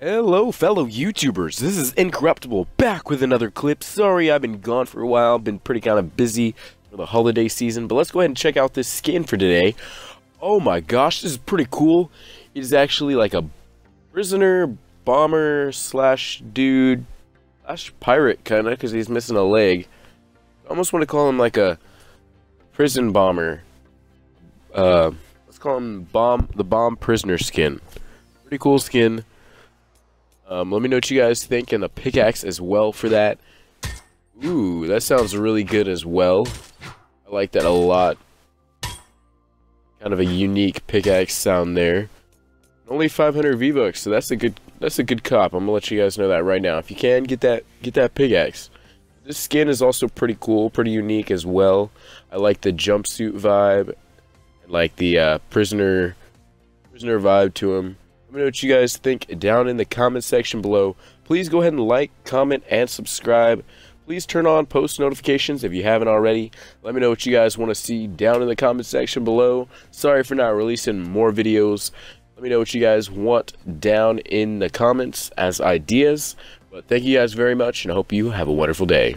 Hello, fellow YouTubers. This is Incorruptible back with another clip. Sorry, I've been gone for a while. Been pretty kind of busy for the holiday season, but let's go ahead and check out this skin for today. Oh my gosh, this is pretty cool. It is actually like a prisoner bomber slash dude slash pirate kind of because he's missing a leg. I almost want to call him like a prison bomber. Uh, let's call him bomb the bomb prisoner skin. Pretty cool skin. Um, let me know what you guys think, and the pickaxe as well for that. Ooh, that sounds really good as well. I like that a lot. Kind of a unique pickaxe sound there. Only 500 V-Bucks, so that's a good that's a good cop. I'm gonna let you guys know that right now. If you can, get that get that pickaxe. This skin is also pretty cool, pretty unique as well. I like the jumpsuit vibe, I like the uh, prisoner prisoner vibe to him. Let me know what you guys think down in the comment section below. Please go ahead and like, comment, and subscribe. Please turn on post notifications if you haven't already. Let me know what you guys want to see down in the comment section below. Sorry for not releasing more videos. Let me know what you guys want down in the comments as ideas. But thank you guys very much, and I hope you have a wonderful day.